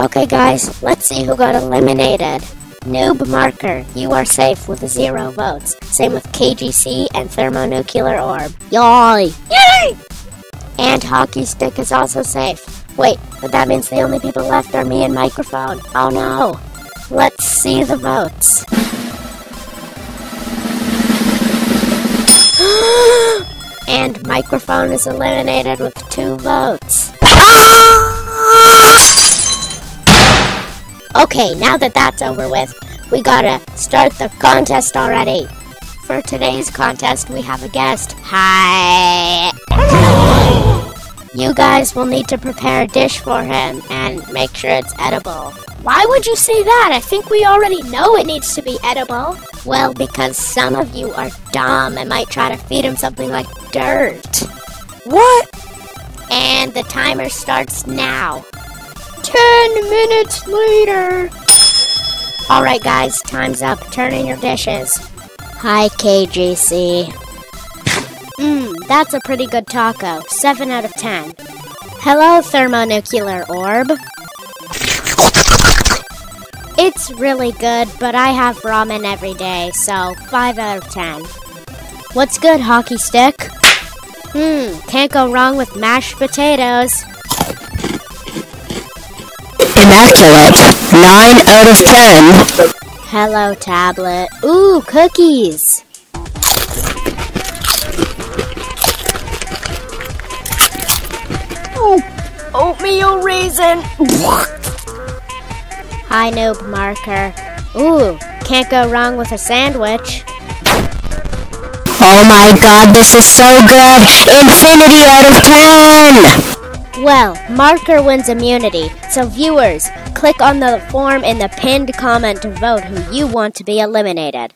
Okay, guys, let's see who got eliminated. Noob Marker, you are safe with zero votes. Same with KGC and Thermonuclear Orb. Yay! Yay! And Hockey Stick is also safe. Wait, but that means the only people left are me and Microphone. Oh no. Let's see the votes. and Microphone is eliminated with two votes. Okay, now that that's over with, we gotta start the contest already. For today's contest, we have a guest. Hi! You guys will need to prepare a dish for him and make sure it's edible. Why would you say that? I think we already know it needs to be edible. Well, because some of you are dumb and might try to feed him something like dirt. What? And the timer starts now. Ten minutes later. Alright, guys, time's up. Turn in your dishes. Hi, KGC. Mmm, that's a pretty good taco. 7 out of 10. Hello, thermonuclear orb. It's really good, but I have ramen every day, so 5 out of 10. What's good, hockey stick? Hmm, can't go wrong with mashed potatoes. Immaculate. 9 out of 10. Hello, tablet. Ooh, cookies. Ooh, oatmeal raisin. Hi, noob marker. Ooh, can't go wrong with a sandwich. Oh my god, this is so good. Infinity out of 10. Well, marker wins immunity, so viewers, click on the form in the pinned comment to vote who you want to be eliminated.